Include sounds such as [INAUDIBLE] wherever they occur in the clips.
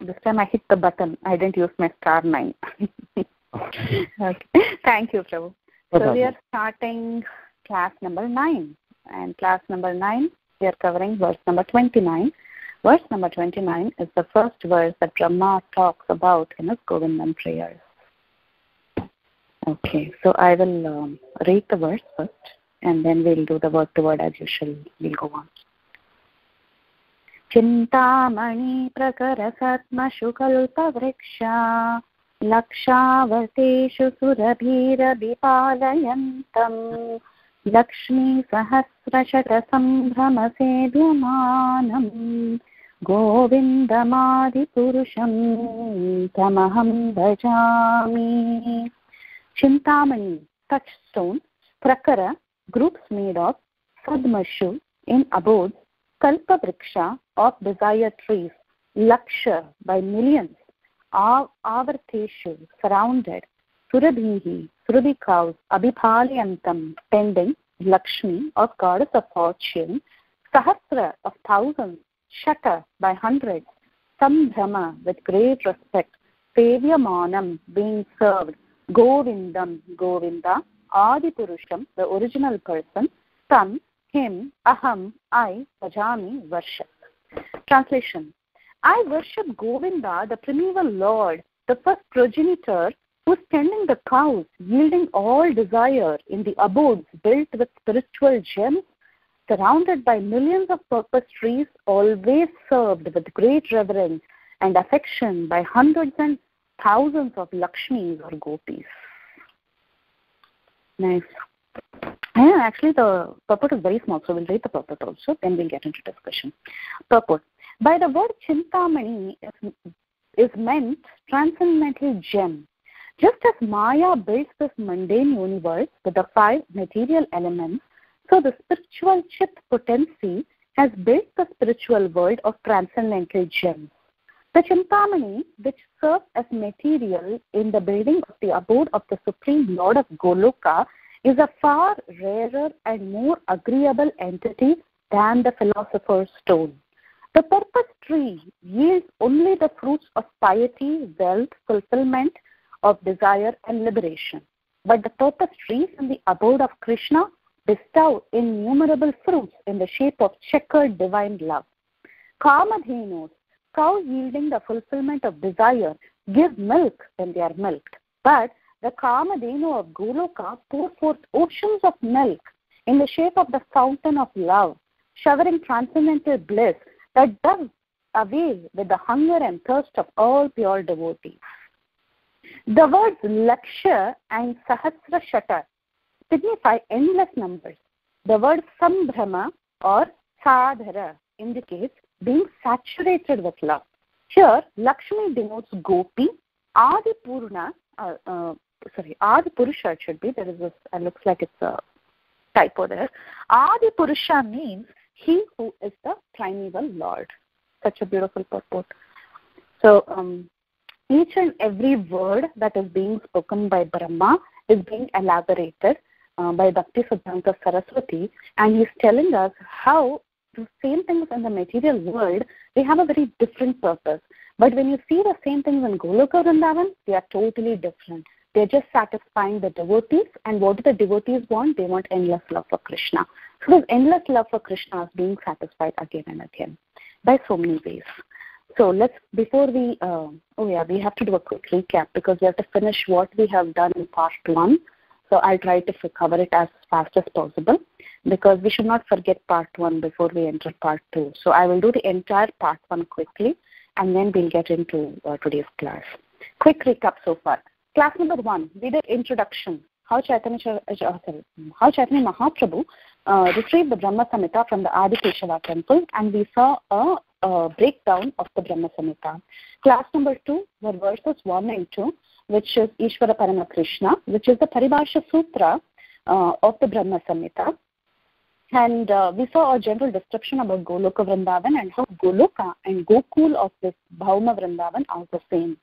This time I hit the button. I didn't use my star nine. okay. [LAUGHS] Thank you, Prabhu. So we are starting class number nine. And class number nine, we are covering verse number 29. Verse number 29 is the first verse that Brahma talks about in his Govindam prayers. Okay, so I will um, read the verse first and then we'll do the word to word as usual. We'll go on. Chintamani प्रकरसत्मषु कल्पवृक्षा लक्षावतेषु सुरभिरभिपालयन्तम् लक्ष्मीसहस्रशतसम्भ्रमसेव्यमानम् गोविन्दमादिपुरुषं तमहं भजामि। Chintamani, touchstone, prakara, groups made of sadmashu in abodes, kalpavriksha of desire trees, laksha by millions, avarteshu surrounded, surabhihi, surabhi cows, abhipalyantam tending, lakshmi of goddess of fortune, sahasra of thousands, shata by hundreds, sambhrama with great respect, sevyamanam being served, Govindam, Govinda, Adipurusham, the original person, Tam, him, Aham, I, Bhajami, worship. Translation I worship Govinda, the primeval Lord, the first progenitor, who is tending the cows, yielding all desire in the abodes built with spiritual gems, surrounded by millions of purpose trees, always served with great reverence and affection by hundreds and thousands of Lakshmis or gopis. Nice. Yeah, actually the purport is very small, so we'll read the purport also, then we'll get into discussion. Purport. By the word Chintamani is, is meant transcendental gem. Just as Maya builds this mundane universe with the five material elements, so the spiritual chit potency has built the spiritual world of transcendental gems. The Chintamani, which serves as material in the building of the abode of the Supreme Lord of Goloka, is a far rarer and more agreeable entity than the philosopher's stone. The purpose tree yields only the fruits of piety, wealth, fulfillment of desire, and liberation. But the purpose trees in the abode of Krishna bestow innumerable fruits in the shape of checkered divine love. Kamadhenus, cows yielding the fulfillment of desire, give milk when they are milked. But the Kamadhenu of Goloka pour forth oceans of milk in the shape of the fountain of love, showering transcendental bliss that does away with the hunger and thirst of all pure devotees. The words Laksha and Sahasra Shata signify endless numbers. The word Sambhrama or Sadhara indicates being saturated with love. Here, Lakshmi denotes Gopi, Adi Purna, uh, uh, sorry, Adi Purusha it should be. There is it looks like it's a typo there. Adi Purusha means he who is the primeval Lord. Such a beautiful purport. So, um, each and every word that is being spoken by Brahma is being elaborated uh, by Bhakti Siddhanta Saraswati, and he's telling us how the same things in the material world, they have a very different purpose. But when you see the same things in Goloka Vrindavan, they are totally different. They're just satisfying the devotees, and what do the devotees want? They want endless love for Krishna. So this endless love for Krishna is being satisfied again and again by so many ways. So let's before we uh, oh yeah we have to do a quick recap because we have to finish what we have done in part one. So I'll try to cover it as fast as possible because we should not forget part one before we enter part two. So I will do the entire part one quickly and then we'll get into uh, today's class. Quick recap so far. Class number one, we did introduction. How Chaitanya, uh, how Chaitanya Mahaprabhu uh, retrieved the Brahma Samhita from the Adi Keshava temple and we saw a, a breakdown of the Brahma Samhita. Class number two were verses 1 and 2 which is Ishvara Parama Krishna, which is the Paribhasha Sutra uh, of the Brahma Samhita. And uh, we saw a general description about Goloka Vrindavan and how Goloka and Gokul of this Bhauma Vrindavan are the same.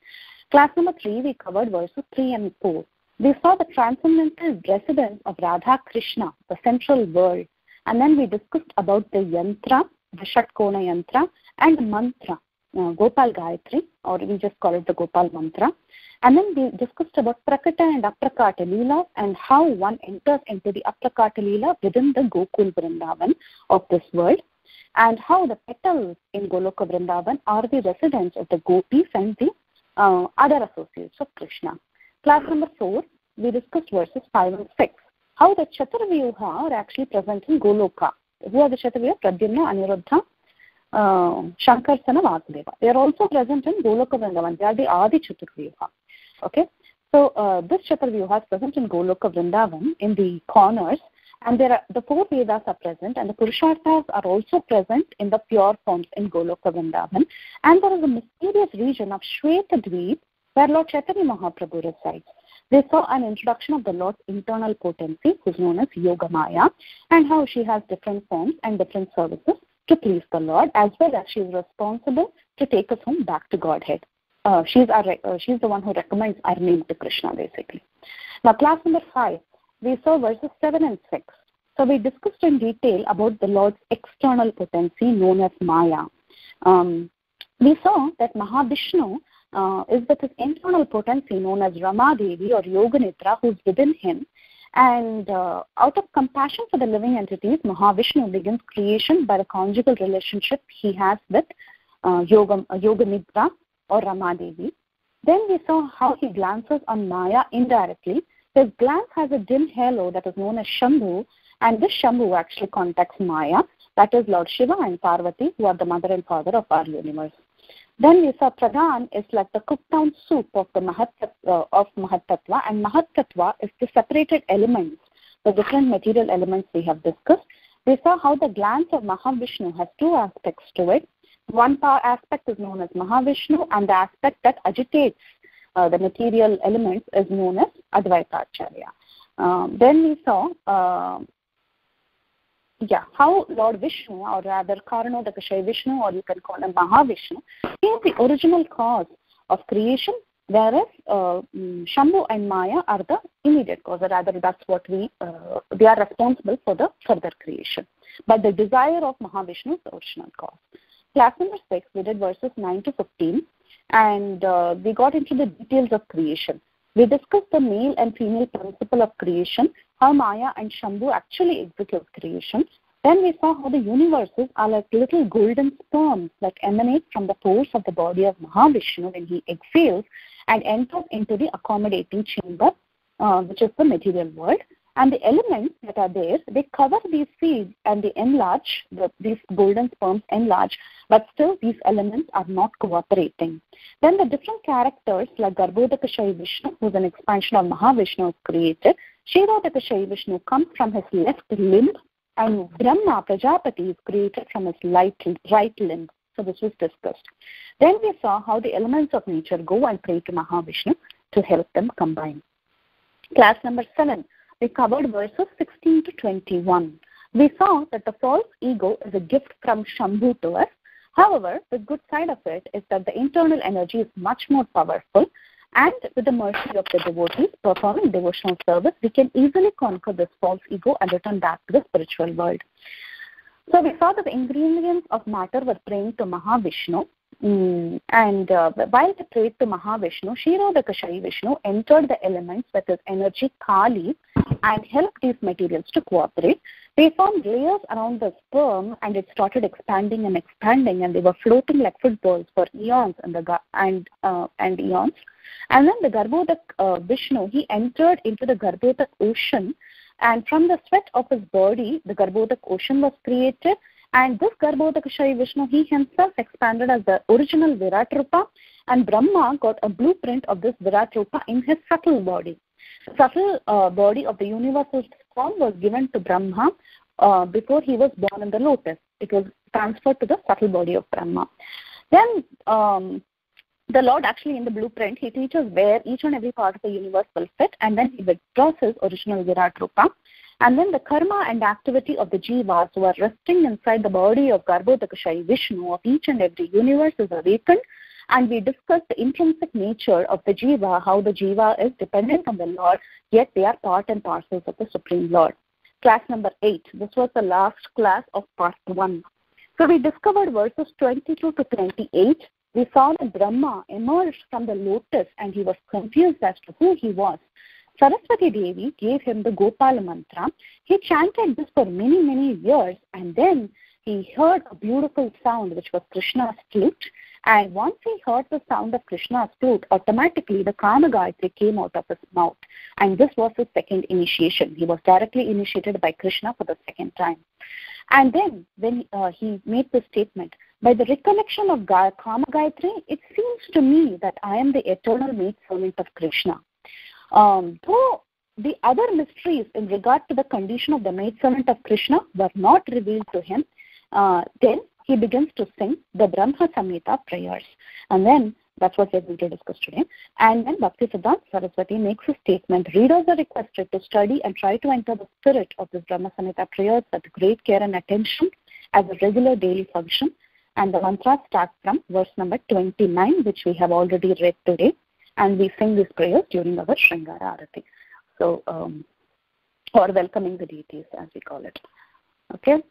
Class number three, we covered verses 3 and 4. We saw the transcendental residence of Radha Krishna, the central world. And then we discussed about the yantra, the Shatkona yantra, and mantra, uh, Gopal Gayatri, or we just call it the Gopal Mantra. And then we discussed about Prakata and Aprakata Leela and how one enters into the Aprakata Leela within the Gokul Vrindavan of this world and how the petals in Goloka Vrindavan are the residence of the gopis and the uh, other associates of Krishna. Class number 4, we discussed verses 5 and 6. How the Chaturvyuha are actually present in Goloka. Who are the Chaturvyuha? Pradyumna, Aniruddha, uh, Shankarsana, Vasudeva. They are also present in Goloka Vrindavan. They are the Adi Chaturvyuha. Okay. So uh, this Chaturvyuha is present in Goloka Vrindavan in the corners and there are the four Vedas are present and the Purusharthas are also present in the pure forms in Goloka Vrindavan. And there is a mysterious region of Shweta Dweep where Lord Chaitanya Mahaprabhu resides. They saw an introduction of the Lord's internal potency, who is known as Yoga Maya, and how she has different forms and different services to please the Lord, as well as she is responsible to take us home back to Godhead. Uh, she's, our, uh, she's the one who recommends our name to Krishna, basically. Now, class number five, we saw verses 7 and 6. So we discussed in detail about the Lord's external potency known as Maya. Um, we saw that Mahavishnu uh, is with his internal potency known as Ramadevi or Yoganidra who's within him. And uh, out of compassion for the living entities, Mahavishnu begins creation by the conjugal relationship he has with uh, Yoga, uh, Yoganidra or Ramadevi. Then we saw how he glances on Maya indirectly his glance has a dim halo that is known as Shambhu, and this Shambhu actually contacts Maya, that is Lord Shiva and Parvati, who are the mother and father of our universe. Then we saw Pradhan is like the cooked down soup of the Mahat, uh, of Mahatattva, and Mahatattva is the separated elements, the different material elements we have discussed. We saw how the glance of Mahavishnu has two aspects to it. One aspect is known as Mahavishnu, and the aspect that agitates uh, the material elements is known as Advaita Acharya. Um, then we saw, uh, yeah, how Lord Vishnu, or rather Karanodakashayi Vishnu, or you can call him Mahavishnu, is the original cause of creation, whereas uh, mm, Shambhu and Maya are the immediate cause, or rather that's what we, uh, they are responsible for the further creation. But the desire of Mahavishnu is the original cause. Class number 6, we did verses 9 to 15 and uh, we got into the details of creation. We discussed the male and female principle of creation, how Maya and Shambhu actually execute creation. Then we saw how the universes are like little golden sperms that emanate from the pores of the body of Mahavishnu when he exhales and enters into the accommodating chamber, uh, which is the material world and the elements that are there, they cover these seeds and they enlarge, the, these golden sperms enlarge, but still these elements are not cooperating. Then the different characters like Garbhodakashayi Vishnu, who's an expansion of Mahavishnu, is created. Kshirodakashayi Vishnu comes from his left limb and Brahma Prajapati is created from his right, right limb. So this was discussed. Then we saw how the elements of nature go and pray to Mahavishnu to help them combine. Class number 7 we covered verses 16 to 21. We saw that the false ego is a gift from Shambhu to us. However, the good side of it is that the internal energy is much more powerful and with the mercy of the devotees performing devotional service, we can easily conquer this false ego and return back to the spiritual world. So we saw that the ingredients of matter were praying to Mahavishnu Mm, and uh, while they prayed to Mahavishnu, Kshirodakashayi Vishnu entered the elements with his energy Kali and helped these materials to cooperate. They formed layers around the sperm and it started expanding and expanding and they were floating like footballs for eons and, the, and, uh, and eons. And then the Garbhodak uh, Vishnu, he entered into the Garbhodak ocean and from the sweat of his body, the Garbhodak ocean was created and this Garbhodakashayi Vishnu, he himself expanded as the original Virat Rupa, and Brahma got a blueprint of this Virat Rupa in his subtle body. Subtle uh, body of the universal form was given to Brahma uh, before he was born in the lotus. It was transferred to the subtle body of Brahma. Then um, the Lord actually in the blueprint, he teaches where each and every part of the universe will fit and then he withdraws his original Virat Rupa and then the karma and activity of the jivas who are resting inside the body of Garbhodakashayi Vishnu of each and every universe is awakened. And we discussed the intrinsic nature of the jiva, how the jiva is dependent on the Lord, yet they are part and parcels of the Supreme Lord. Class number 8. This was the last class of part 1. So we discovered verses 22 to 28 we saw that Brahma emerged from the lotus and he was confused as to who he was. Saraswati Devi gave him the Gopala mantra. He chanted this for many, many years and then he heard a beautiful sound which was Krishna's flute. And once he heard the sound of Krishna's flute, automatically the Kama Gayatri came out of his mouth. And this was his second initiation. He was directly initiated by Krishna for the second time. And then when uh, he made the statement, by the recollection of Kama Gayatri, it seems to me that I am the eternal maid servant of Krishna. Um, though the other mysteries in regard to the condition of the maid servant of Krishna were not revealed to him, uh, then he begins to sing the Brahma Samhita prayers. And then that's what we're going to discuss today. And then Bhakti Saraswati makes a statement. Readers are requested to study and try to enter the spirit of this Brahma Samhita prayers with great care and attention as a regular daily function. And the mantra starts from verse number 29, which we have already read today. And we sing these prayers during our Shringara Arati. So, um, or welcoming the deities, as we call it. Okay?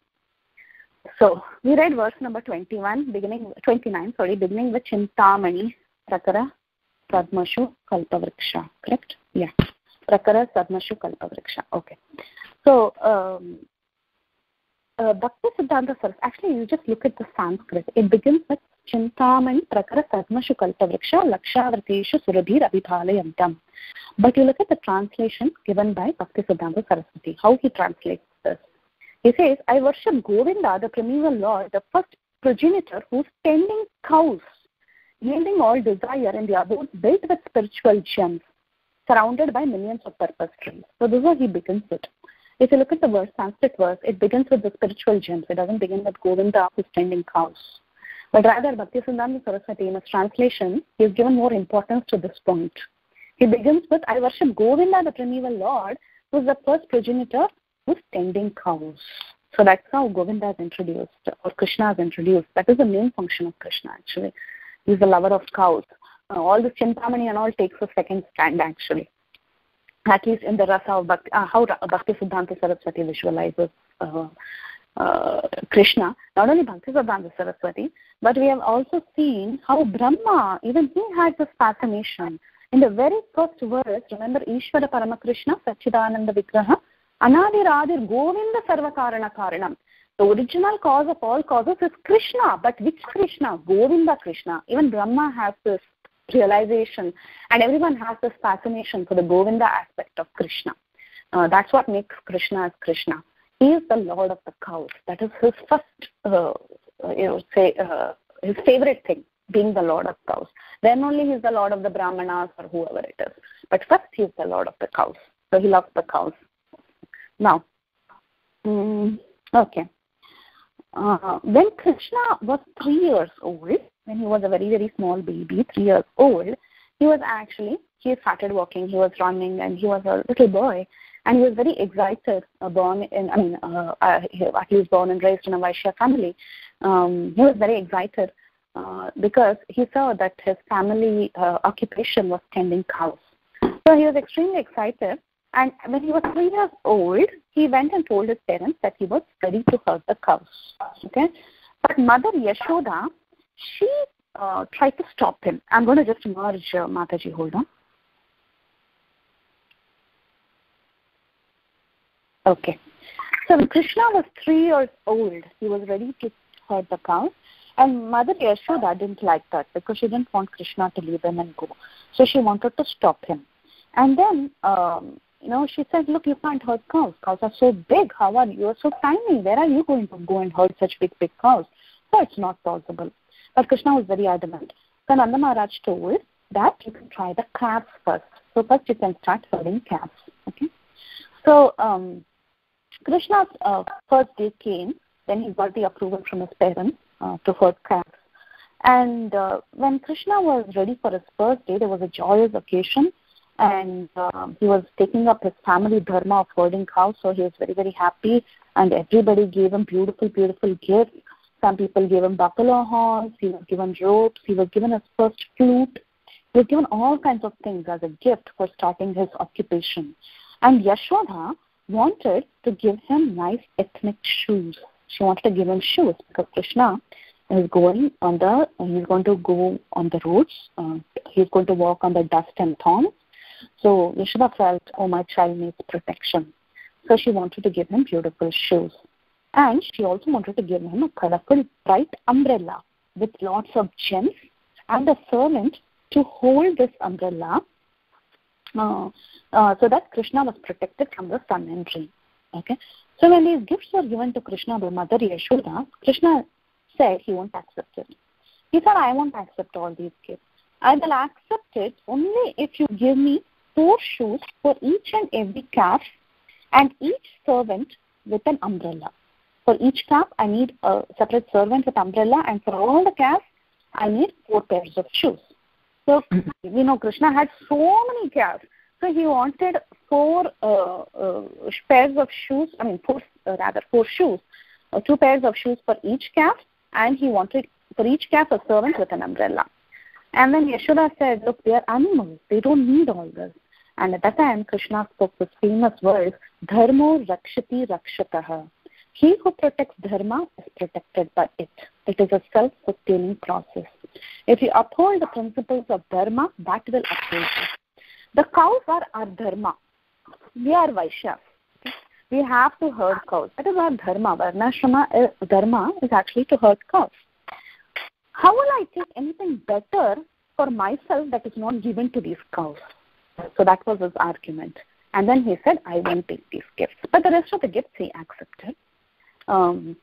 So we read verse number 21, beginning 29, sorry, beginning with Chintamani Prakara Sadmashu Kalpavriksha, correct? Yeah. Prakara Sadmashu Kalpavriksha. Okay. So um, uh, Bhakti Siddhanta Saraswati, actually you just look at the Sanskrit. It begins with Chintamani Prakara Sadmashu Kalpavriksha Lakshavrateshu Surabhir. But you look at the translation given by Bhakti Siddhanta Saraswati, how he translates this. He says, I worship Govinda, the primeval Lord, the first progenitor who's tending cows, yielding all desire in the abode built with spiritual gems, surrounded by millions of purpose trees. So this is how he begins with. If you look at the verse, Sanskrit verse, it begins with the spiritual gems. It doesn't begin with Govinda who's tending cows. But rather, Bhakti Siddhanta Saraswati, in his translation, he has given more importance to this point. He begins with, I worship Govinda, the primeval Lord, who's the first progenitor who's tending cows. So that's how Govinda is introduced, or Krishna is introduced. That is the main function of Krishna, actually. He's the lover of cows. Uh, all this Chintamani and all takes a second stand, actually. At least in the rasa of Bhakti, uh, how Bhakti Siddhanta Saraswati visualizes uh, Krishna. Not only Bhakti Saraswati, but we have also seen how Brahma, even he had this fascination. In the very first verse, remember Ishvara Paramakrishna, Sachidananda Vigraha, Anadiradir Govinda Sarvakarana Karanam. The original cause of all causes is Krishna, but which Krishna? Govinda Krishna. Even Brahma has this realization, and everyone has this fascination for the Govinda aspect of Krishna. Uh, that's what makes Krishna as Krishna. He is the Lord of the cows. That is his first, uh, you know, say uh, his favorite thing, being the Lord of cows. Then only he's the Lord of the Brahmanas or whoever it is. But first, he's the Lord of the cows. So he loves the cows. Now, mm, okay. Uh, when Krishna was three years old, when he was a very, very small baby, three years old, he was actually, he started walking, he was running, and he was a little boy. And he was very excited, uh, born in, I mean, uh, uh, he was born and raised in a Vaishya family. Um, he was very excited uh, because he saw that his family uh, occupation was tending cows. So he was extremely excited and when he was three years old, he went and told his parents that he was ready to herd the cows. Okay, but Mother Yashoda, she uh, tried to stop him. I'm going to just merge uh, Mataji. Hold on. Okay. So when Krishna was three years old, he was ready to herd the cows. And Mother Yashoda didn't like that because she didn't want Krishna to leave him and go. So she wanted to stop him. And then um, you know, she said, look, you can't herd cows. Cows are so big. How are you? You're so tiny. Where are you going to go and herd such big, big cows? So it's not possible. But Krishna was very adamant. So Nanda Maharaj told that you can try the calves first. So first you can start herding calves. Okay. So um, Krishna's uh, first day came. Then he got the approval from his parents uh, to herd calves. And uh, when Krishna was ready for his first day, there was a joyous occasion and um, he was taking up his family dharma of herding cows, so he was very, very happy. And everybody gave him beautiful, beautiful gifts. Some people gave him buffalo horns, he was given ropes, he was given his first flute. He was given all kinds of things as a gift for starting his occupation. And Yashoda wanted to give him nice ethnic shoes. She wanted to give him shoes because Krishna is going on the he's going to go on the roads uh, he's going to walk on the dust and thorns. So yashoda felt oh my child needs protection. So she wanted to give him beautiful shoes. And she also wanted to give him a colorful bright umbrella with lots of gems and a servant to hold this umbrella uh, uh, so that krishna was protected from the sun and rain okay so when these gifts were given to krishna by mother yashoda krishna said he won't accept it. He said, I won't accept all these gifts. I will accept it only if you give me four shoes for each and every calf and each servant with an umbrella. For each calf, I need a separate servant with umbrella, and for all the calves, I need four pairs of shoes. So, you know, Krishna had so many calves. So he wanted four uh, uh, pairs of shoes, I mean, four, uh, rather, four shoes, uh, two pairs of shoes for each calf and he wanted for each calf a servant with an umbrella. And then Yashoda said, Look, they are animals. They don't need all this. And at that time, Krishna spoke this famous words, Dharmo Rakshati Rakshataha. He who protects Dharma is protected by it. It is a self sustaining process. If you uphold the principles of Dharma, that will uphold you. The cows are our Dharma. We are Vaishyas we have to herd cows. That is our dharma. Varnashrama dharma is actually to herd cows. How will I take anything better for myself that is not given to these cows? So that was his argument. And then he said, I won't take these gifts. But the rest of the gifts he accepted. Um,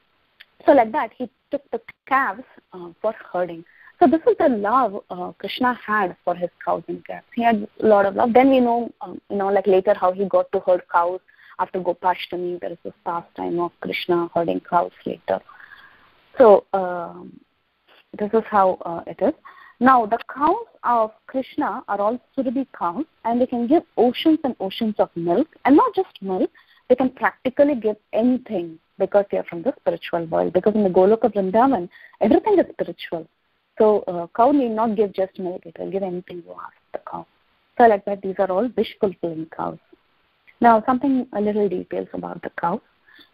so like that, he took the calves uh, for herding. So this is the love uh, Krishna had for his cows and calves. He had a lot of love. Then we know, um, you know, like later how he got to herd cows after Gopashtami, there is this pastime of Krishna herding cows later. So um, this is how uh, it is. Now the cows of Krishna are all Surabhi cows, and they can give oceans and oceans of milk, and not just milk. They can practically give anything because they are from the spiritual world. Because in the Goloka Vrindavan, everything is spiritual. So uh, cow need not give just milk; it will give anything you ask the cow. So like that, these are all wish fulfilling cows. Now, something a little details about the cows.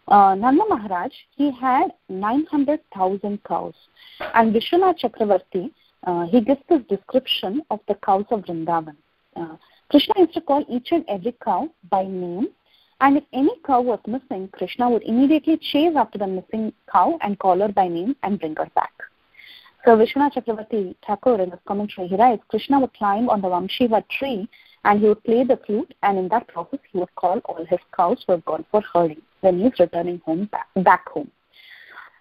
Uh, Nanda Maharaj, he had 900,000 cows. And Vishwanath Chakravarti, uh, he gives this description of the cows of Vrindavan. Uh, Krishna used to call each and every cow by name. And if any cow was missing, Krishna would immediately chase after the missing cow and call her by name and bring her back. So Vishwanath Chakravarti Thakur in his commentary, he writes, Krishna would climb on the Vamshivat tree and he would play the flute and in that process he would call all his cows who have gone for herding when he's returning home back, back home.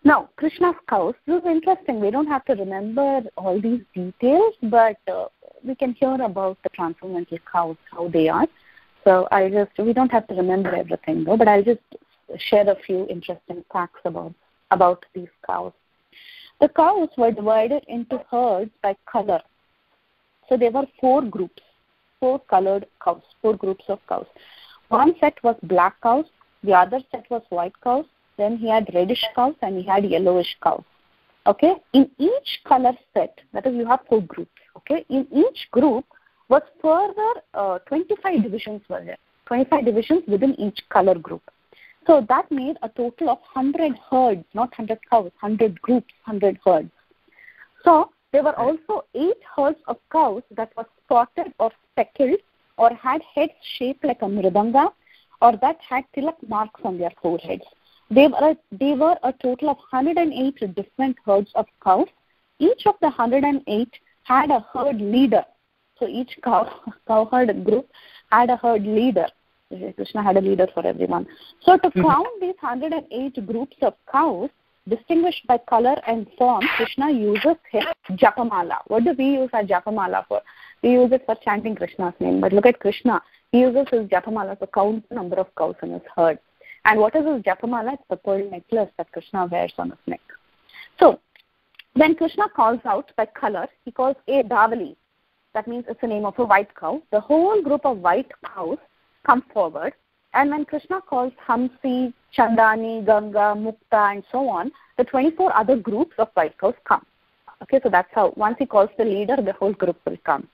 Now, Krishna's cows, this is interesting. We don't have to remember all these details, but uh, we can hear about the transcendental cows, how they are. So I just, we don't have to remember everything though, but I'll just share a few interesting facts about, about these cows. The cows were divided into herds by color. So there were four groups four colored cows, four groups of cows. One set was black cows, the other set was white cows, then he had reddish cows and he had yellowish cows. Okay, in each color set, that is, you have four groups. Okay, in each group was further uh, 25 divisions were there, 25 divisions within each color group. So that made a total of 100 herds, not 100 cows, 100 groups, 100 herds. So there were also eight herds of cows that were spotted or speckled or had heads shaped like a mridanga or that had tilak marks on their foreheads. They were, a, they were a total of 108 different herds of cows. Each of the 108 had a herd leader. So each cow, [LAUGHS] cow herd group had a herd leader. Krishna had a leader for everyone. So to mm-hmm. count these 108 groups of cows, distinguished by color and form, Krishna uses his japamala. What do we use our japamala for? We use it for chanting Krishna's name. But look at Krishna. He uses his japamala to count the number of cows in his herd. And what is his japamala? It's the pearl necklace that Krishna wears on his neck. So, when Krishna calls out by color, he calls a Dhavali. That means it's the name of a white cow. The whole group of white cows come forward and when Krishna calls Hamsi, Chandani, Ganga, Mukta, and so on, the 24 other groups of white cows come. Okay, so that's how, once he calls the leader, the whole group will come.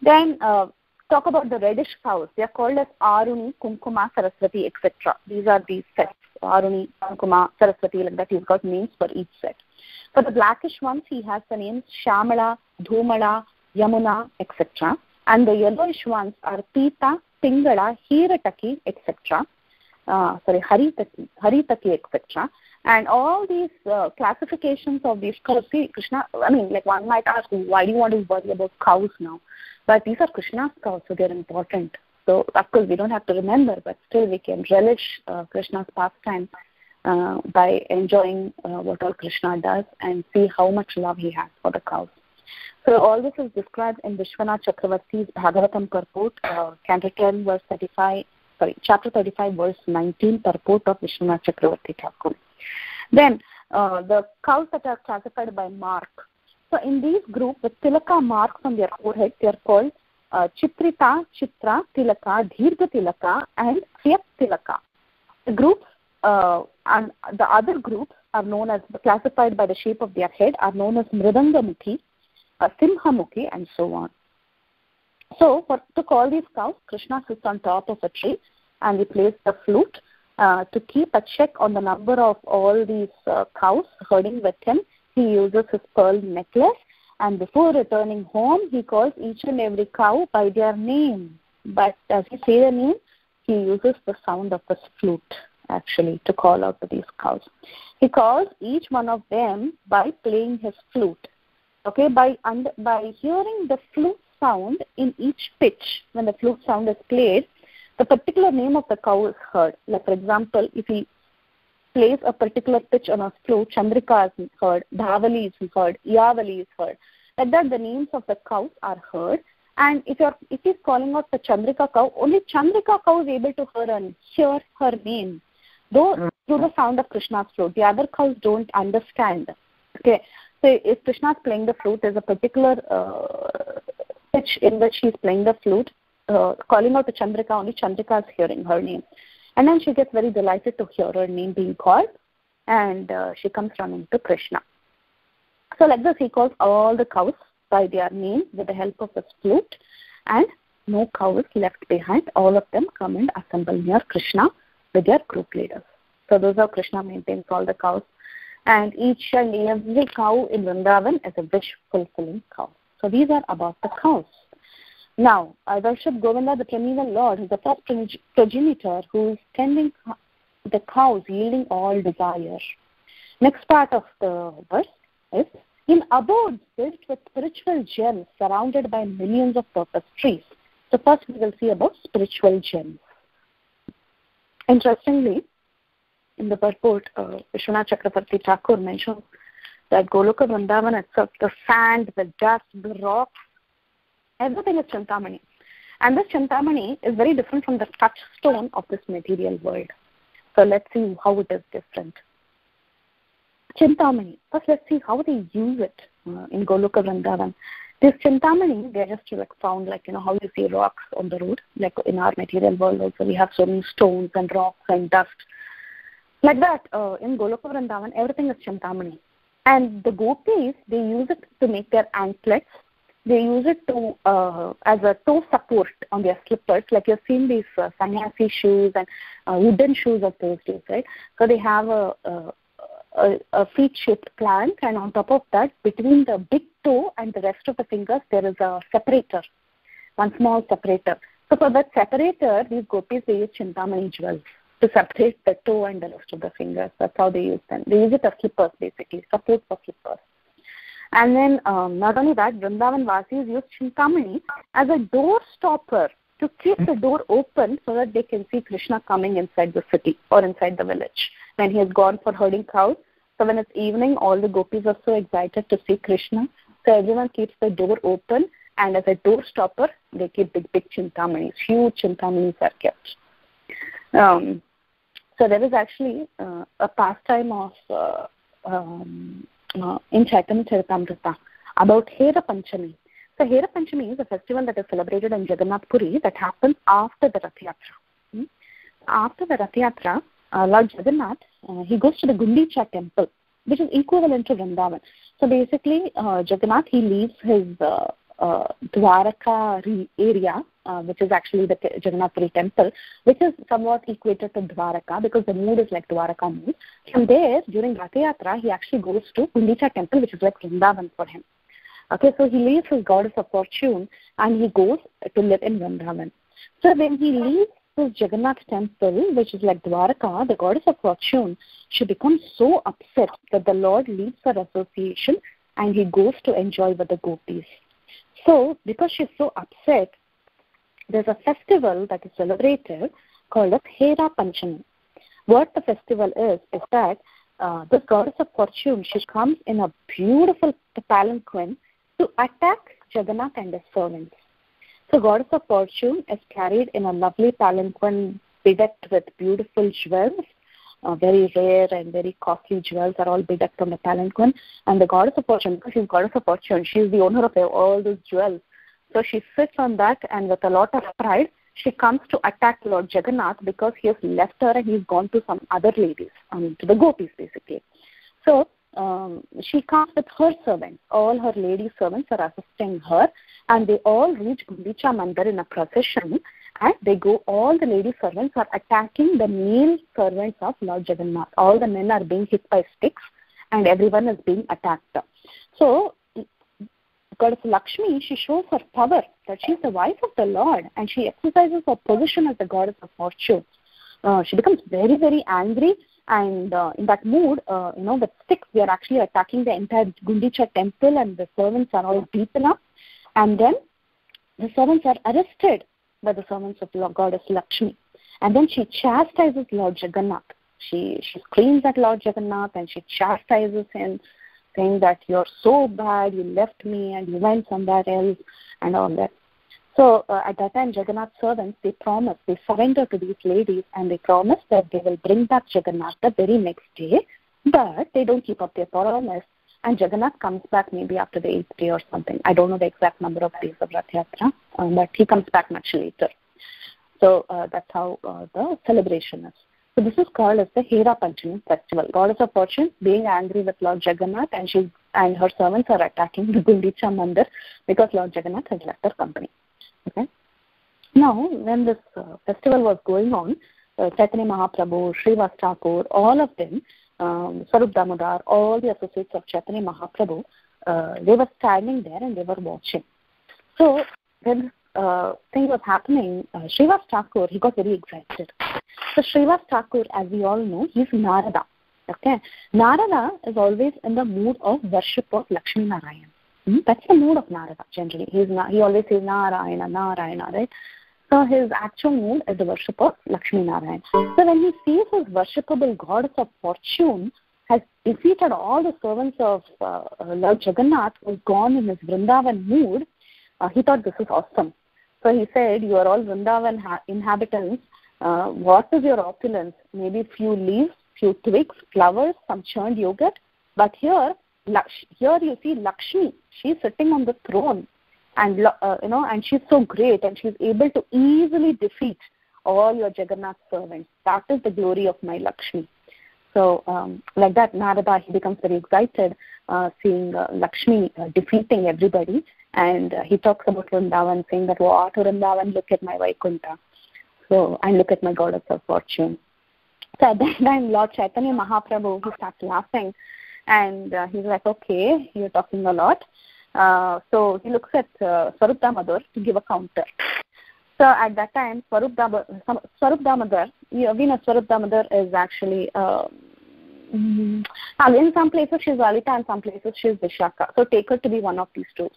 Then uh, talk about the reddish cows. They are called as Aruni, Kumkuma, Saraswati, etc. These are these sets. Aruni, Kumkuma, Saraswati, like that. He's got names for each set. For the blackish ones, he has the names Shamala, Dhumala, Yamuna, etc. And the yellowish ones are Pita, Pingala, Hirataki, etc. Sorry, Haritaki, Haritaki, etc. And all these uh, classifications of these cows, Krishna, I mean, like one might ask, why do you want to worry about cows now? But these are Krishna's cows, so they're important. So, of course, we don't have to remember, but still we can relish uh, Krishna's pastime uh, by enjoying what all Krishna does and see how much love he has for the cows. So all this is described in Vishwanath Chakravarti's Bhagavatam purport, uh, canto 10, verse 35, sorry, chapter 35, verse 19, purport of Vishwanath Chakravarti Thakur. Then uh, the cows that are classified by mark. So in these groups, the tilaka marks on their forehead, they are called uh, Chitrita, Chitra, Tilaka, Dirgha Tilaka, and Kriyat Tilaka. The groups uh, and the other groups are known as classified by the shape of their head are known as Mridangamukhi, uh, Simhamukhi, and so on. So for, to call these cows, Krishna sits on top of a tree and he plays the flute uh, to keep a check on the number of all these uh, cows herding with him. He uses his pearl necklace and before returning home, he calls each and every cow by their name. But as he say the name, he uses the sound of his flute actually to call out to these cows. He calls each one of them by playing his flute. Okay, by under, by hearing the flute sound in each pitch when the flute sound is played, the particular name of the cow is heard. Like for example, if he plays a particular pitch on a flute, Chandrika is heard, Dhavali is heard, Yavali is heard. Like that, the names of the cows are heard. And if you're if he's calling out the Chandrika cow, only Chandrika cow is able to hear, and hear her name, though mm-hmm. through the sound of Krishna's flute. The other cows don't understand. Okay, so if Krishna is playing the flute, there's a particular uh, pitch in which he's playing the flute, uh, calling out to Chandrika. Only Chandrika is hearing her name. And then she gets very delighted to hear her name being called and uh, she comes running to Krishna. So like this, he calls all the cows by their name with the help of his flute and no cow is left behind. All of them come and assemble near Krishna with their group leaders. So those are Krishna maintains all the cows and each and every cow in Vrindavan is a wish fulfilling cow. So these are about the cows. Now, I worship Govinda, the primeval Lord, who is the first progenitor who is tending the cows, yielding all desire. Next part of the verse is in abodes built with spiritual gems surrounded by millions of purpose trees. So first we will see about spiritual gems. Interestingly, in the purport, uh, Vishwanath Chakravarti Thakur mentions that Goloka Vrindavan itself, the sand, the dust, the rocks, Everything is Chintamani. And this Chintamani is very different from the touchstone of this material world. So let's see how it is different. Chintamani. First, let's see how they use it uh, in Goloka Vrindavan. This Chintamani, they're just like found like, you know, how you see rocks on the road. Like in our material world also, we have so many stones and rocks and dust. Like that, uh, in Goloka Vrindavan, everything is Chintamani. And the gopis, they use it to make their anklets they use it to uh, as a toe support on their slippers. Like you've seen these uh, sannyasi shoes and uh, wooden shoes of those days, right? So they have a, a, a, a feet-shaped plank, and on top of that, between the big toe and the rest of the fingers, there is a separator, one small separator. So for that separator, these gopis they use chintamani jewels to separate the toe and the rest of the fingers. That's how they use them. They use it as slippers, basically, support for slippers. And then um, not only that, Vrindavan Vasis use Chintamani as a door stopper to keep the door open so that they can see Krishna coming inside the city or inside the village when he has gone for herding cows. So when it's evening, all the gopis are so excited to see Krishna. So everyone keeps the door open and as a door stopper, they keep big, big chintamani. huge chintamani are kept. Um, so there is actually uh, a pastime of uh, um, uh, in Chaitanya Charitamrita about Hera Panchami. So Hera Panchami is a festival that is celebrated in Jagannath Puri that happens after the Rath Yatra. Hmm? After the Rath Yatra, uh, Lord Jagannath, uh, he goes to the Gundicha temple, which is equivalent to Vrindavan. So basically, uh, Jagannath, he leaves his uh, uh, Dwaraka area, uh, which is actually the Jagannath temple, which is somewhat equated to Dwaraka because the mood is like Dwaraka mood. From there, during Rath Yatra, he actually goes to Gundicha temple, which is like Vrindavan for him. Okay, so he leaves his goddess of fortune and he goes to live in Vrindavan. So when he leaves his Jagannath temple, which is like Dwaraka, the goddess of fortune, she becomes so upset that the Lord leaves her association and he goes to enjoy with the gopis. So, because she's so upset, there's a festival that is celebrated called as Hera Panchami. What the festival is, is that uh, this goddess of fortune, she comes in a beautiful palanquin to attack Jagannath and his servants. So goddess of fortune is carried in a lovely palanquin bedecked with beautiful jewels. Uh, very rare and very costly jewels are all bedecked on the palanquin. And the goddess of fortune, because she's goddess of fortune, she's the owner of all those jewels. So she sits on that and with a lot of pride, she comes to attack Lord Jagannath because he has left her and he's gone to some other ladies, to the gopis basically. So um, she comes with her servants. All her lady servants are assisting her, and they all reach Gundicha Mandir in a procession. And they go, all the lady servants are attacking the male servants of Lord Jagannath. All the men are being hit by sticks, and everyone is being attacked. So, Goddess Lakshmi, she shows her power that she is the wife of the Lord, and she exercises her position as the goddess of fortune. Uh, she becomes very, very angry and uh, in that mood, uh, you know, with sticks, they are actually attacking the entire Gundicha temple and the servants are all beaten up. And then the servants are arrested by the servants of Goddess Lakshmi. And then she chastises Lord Jagannath. She, she screams at Lord Jagannath and she chastises him, saying that you're so bad, you left me and you went somewhere else and all that. So uh, at that time, Jagannath's servants, they promise, they surrender to these ladies and they promise that they will bring back Jagannath the very next day, but they don't keep up their promise. And Jagannath comes back maybe after the eighth day or something. I don't know the exact number of days of Rath Yatra, um, but he comes back much later. So uh, that's how uh, the celebration is. So this is called as the Hera Panchami festival. Goddess of Fortune being angry with Lord Jagannath and she and her servants are attacking the Gundicha Mandir because Lord Jagannath has left her company. Okay. Now, when this uh, festival was going on, uh, Chaitanya Mahaprabhu, Srivas Thakur, all of them, um, Swarup Damodar, all the associates of Chaitanya Mahaprabhu, uh, they were standing there and they were watching. So when uh, thing was happening, uh, Srivas Thakur, he got very excited. So Srivas Thakur, as we all know, he's Narada. Okay, Narada is always in the mood of worship of Lakshmi Narayan. Hmm? That's the mood of Narada generally. He's not, he always says Narayana, Narayana, right? So his actual mood is the worship of Lakshmi Narayan. So when he sees his worshipable goddess of fortune has defeated all the servants of uh, Lord Jagannath, who's gone in his Vrindavan mood, uh, he thought this is awesome. So he said, you are all Vrindavan ha- inhabitants. Uh, what is your opulence? Maybe few leaves, few twigs, flowers, some churned yogurt. But here, here you see Lakshmi, she's sitting on the throne and uh, you know and she's so great and she's able to easily defeat all your Jagannath servants. That is the glory of my Lakshmi. So um, like that, Narada, he becomes very excited uh, seeing uh, Lakshmi uh, defeating everybody. And uh, he talks about Vrindavan, saying that, what Vrindavan, look at my Vaikuntha. So, and look at my goddess of fortune. So at that time, Lord Chaitanya Mahaprabhu, he starts laughing and uh, he's like, okay, you're talking a lot. Uh, so he looks at uh, Swarup Damodar to give a counter. So at that time, Swarup Damodar, Swarup Damodar we know Swarup Damodar is actually, uh, mm, in some places she's Lalita and some places she's Vishaka. So take her to be one of these two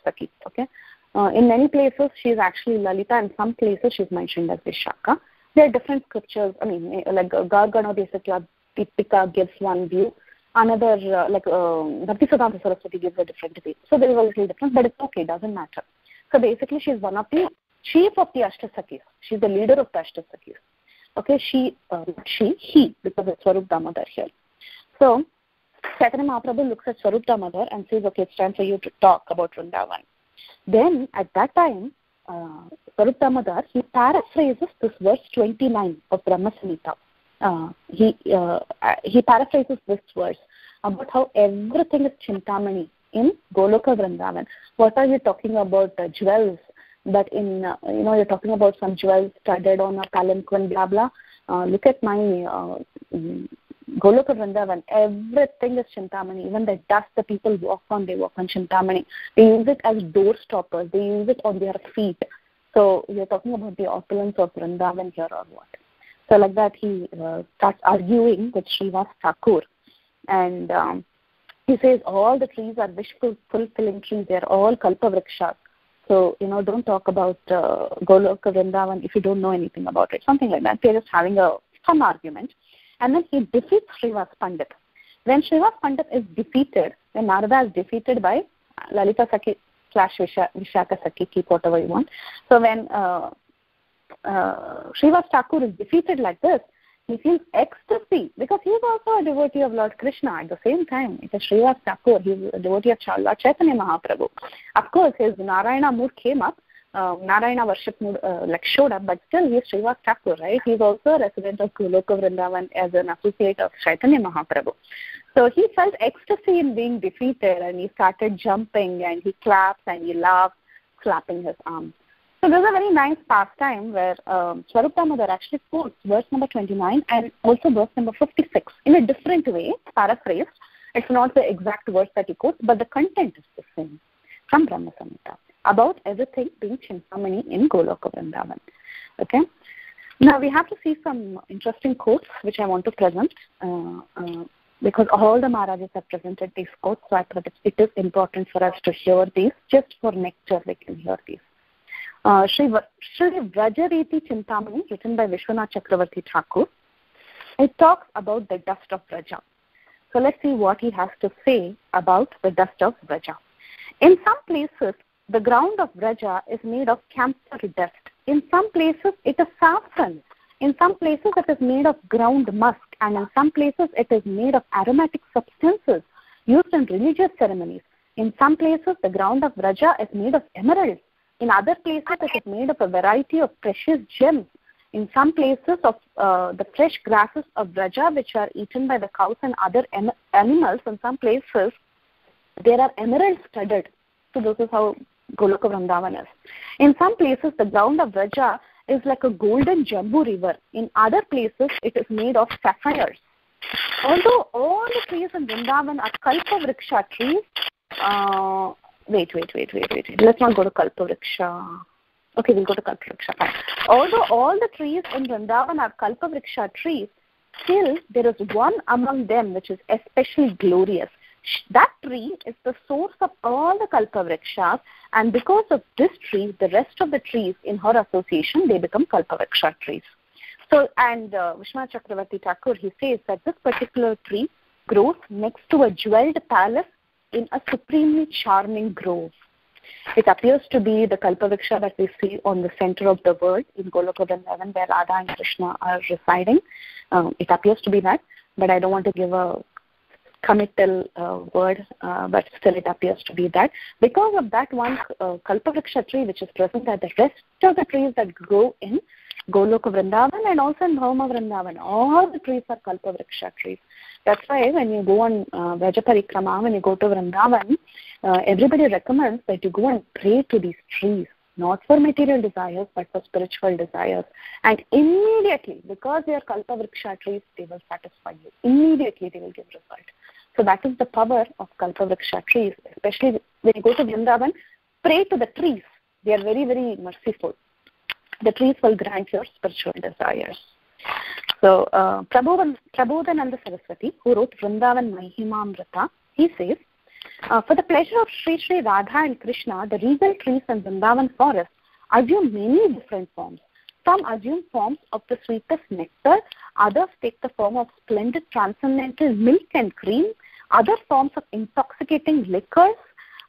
okay? Uh, in many places she's actually Lalita and some places she's mentioned as Vishaka. There are different scriptures, I mean, like Gaura Ganoddesha Deepika gives one view another uh, like uh, Bhakti Siddhanta Saraswati gives a different way. So there is a little difference, but it's okay, doesn't matter. So basically, she's one of the chief of the Ashtasakhis. She's the leader of the Ashtasakhis. Okay, she, uh, she, he, because it's Swarup Damodar here. So Chaitanya Mahaprabhu looks at Swarup Damodar and says, okay, it's time for you to talk about Vrindavan. Then at that time, uh, Swarup Damodar, he paraphrases this verse 29 of Brahma Samhita uh, he uh, he paraphrases this verse about how everything is chintamani in Goloka Vrindavan. What are you talking about uh, jewels? But in, uh, you know, you're talking about some jewels studded on a palanquin, blah, blah. Uh, look at my uh, Goloka Vrindavan. Everything is Chintamani. Even the dust the people walk on, they walk on Chintamani. They use it as door stoppers. They use it on their feet. So you're talking about the opulence of Vrindavan here or what? So like that, he uh, starts arguing with Srivas Thakur. And um, he says all the trees are wish fulfilling trees. They're all kalpavrikshas. So, you know, don't talk about uh, Goloka Vrindavan if you don't know anything about it. Something like that. They're just having a fun argument. And then he defeats Srivas Pandit. When Srivas Pandit is defeated, when Narada is defeated by Lalita Sakhi slash Vishaka Sakhi, keep whatever you want. So when uh, uh, Srivas Thakur is defeated like this, he feels ecstasy because he is also a devotee of Lord Krishna at the same time. It is Srivas Thakur, he is a devotee of Lord Chaitanya Mahaprabhu. Of course, his Narayana mood came up, uh, Narayana worship mood uh, like showed up, but still he is Srivas Thakur, right? He is also a resident of Goloka Vrindavan as an associate of Chaitanya Mahaprabhu. So he felt ecstasy in being defeated and he started jumping and he claps and he laughs, clapping his arms. So there's a very nice pastime where um, Swarup actually quotes verse number 29 and also verse number 56 in a different way, paraphrased. It's not the exact verse that he quotes, but the content is the same from Brahma Samhita about everything being Chintamani in Goloka Vrindavan. Okay? Now we have to see some interesting quotes which I want to present uh, uh, because all the Maharajas have presented these quotes, so I thought it is important for us to hear these. Just for nectar, we can hear these. Sri, Sri Vrajariti Chintamani, written by Vishwanath Chakravarti Thakur. It talks about the dust of Vraja. So let's see what he has to say about the dust of Vraja. In some places, the ground of Vraja is made of camphor dust. In some places, it is saffron. In some places, it is made of ground musk. And in some places, it is made of aromatic substances used in religious ceremonies. In some places, the ground of Vraja is made of emeralds. In other places, it is made of a variety of precious gems. In some places, of uh, the fresh grasses of Vraja, which are eaten by the cows and other em- animals. In some places, there are emeralds studded. So this is how Goloka Vrindavan is. In some places, the ground of Vraja is like a golden Jambu river. In other places, it is made of sapphires. Although all the trees in Vrindavan are Kalpa Vriksha trees, uh, wait, wait, wait, wait, wait. Let's not go to Kalpavriksha. Okay, we'll go to Kalpavriksha. Although all the trees in Vrindavan are Kalpavriksha trees, still there is one among them which is especially glorious. That tree is the source of all the Kalpavrikshas, and because of this tree, the rest of the trees in her association they become Kalpavriksha trees. So, and uh, Vishnu Chakravarti Thakur he says that this particular tree grows next to a jeweled palace in a supremely charming grove. It appears to be the Kalpavriksha that we see on the center of the world in Goloka Vrindavan where Radha and Krishna are residing. Um, it appears to be that, but I don't want to give a committal uh, word, uh, but still it appears to be that. Because of that one uh, Kalpavriksha tree which is present at the rest of the trees that grow in Goloka Vrindavan and also in Bhauma Vrindavan, all the trees are Kalpavriksha trees. That's why when you go on uh, Vrajaparikrama, when you go to Vrindavan, uh, everybody recommends that you go and pray to these trees, not for material desires, but for spiritual desires. And immediately, because they are Kalpa Vriksha trees, they will satisfy you. Immediately, they will give result. So that is the power of Kalpa Vriksha trees, especially when you go to Vrindavan, pray to the trees. They are very, very merciful. The trees will grant your spiritual desires. So uh, Prabodhananda Saraswati, who wrote Vrindavan Mahimamrita, he says, uh, for the pleasure of Sri Sri Radha and Krishna, the regal trees in Vrindavan forest assume many different forms. Some assume forms of the sweetest nectar, others take the form of splendid transcendental milk and cream, other forms of intoxicating liquors,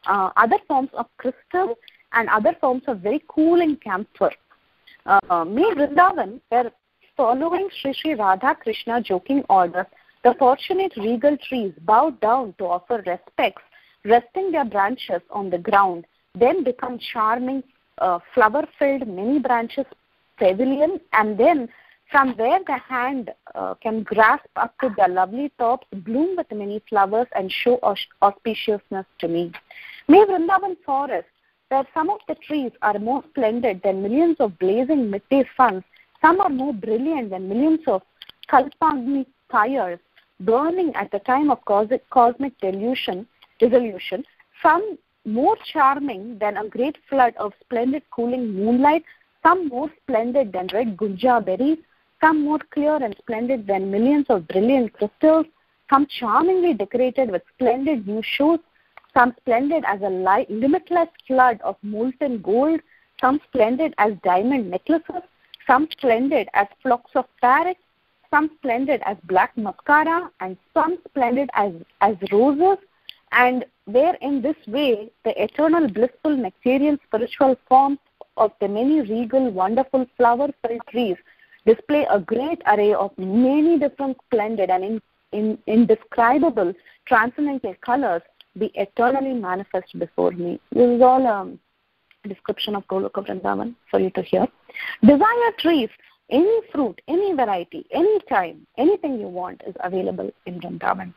uh, other forms of crystal, and other forms of very cooling camphor. Uh, may Vrindavan, where following Sri Sri Radha Krishna joking orders, the fortunate regal trees bowed down to offer respects, resting their branches on the ground, then become charming, uh, flower-filled many branches pavilion, and then from where the hand uh, can grasp up to the lovely tops, bloom with many flowers, and show auspiciousness to me. May Vrindavan forest, where some of the trees are more splendid than millions of blazing midday suns, some are more brilliant than millions of Kalpagni fires burning at the time of cosmic delusion, dissolution, some more charming than a great flood of splendid cooling moonlight, some more splendid than red gunja berries, some more clear and splendid than millions of brilliant crystals, some charmingly decorated with splendid new shoes, some splendid as a light, limitless flood of molten gold, some splendid as diamond necklaces, some splendid as flocks of parrots, some splendid as black mascara, and some splendid as, as roses, and where in this way the eternal blissful material spiritual forms of the many regal wonderful flower filled trees display a great array of many different splendid and in, in, indescribable transcendental colors be eternally manifest before me. This is all um, description of Goloka Vrindavan for you to hear. Desire trees, any fruit, any variety, any time, anything you want is available in Vrindavan.